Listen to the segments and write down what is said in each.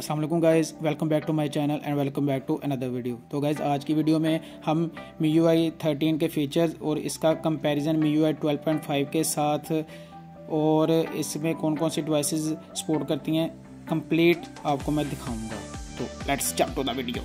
Aslam guys welcome back to my channel and welcome back to another video तो guys आज की video में हम मी यू आई थर्टीन के फीचर्स और इसका comparison Mi U I twelve point five के साथ और इसमें कौन कौन सी डिवाइसेस सपोर्ट करती हैं कंप्लीट आपको मैं दिखाऊँगा। तो let's jump to the video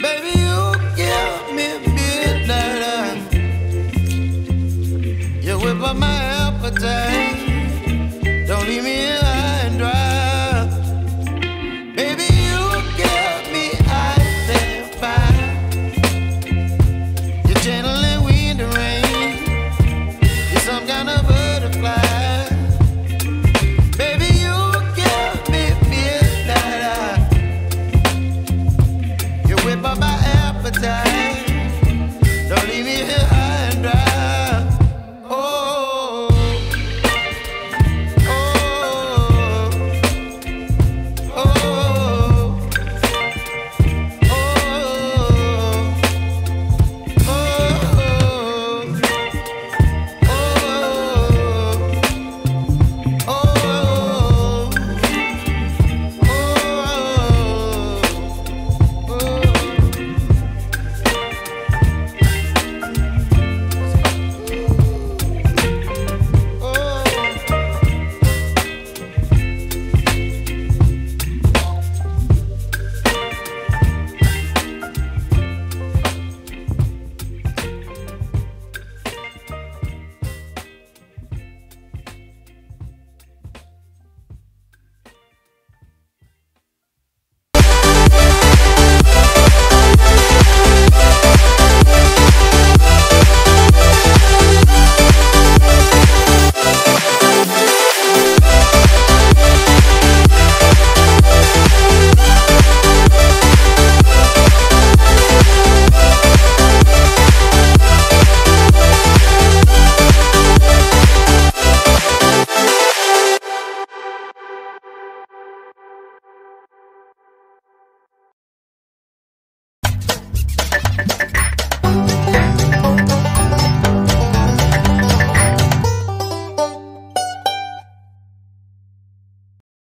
Baby, you give me midnight. You whip up my appetite.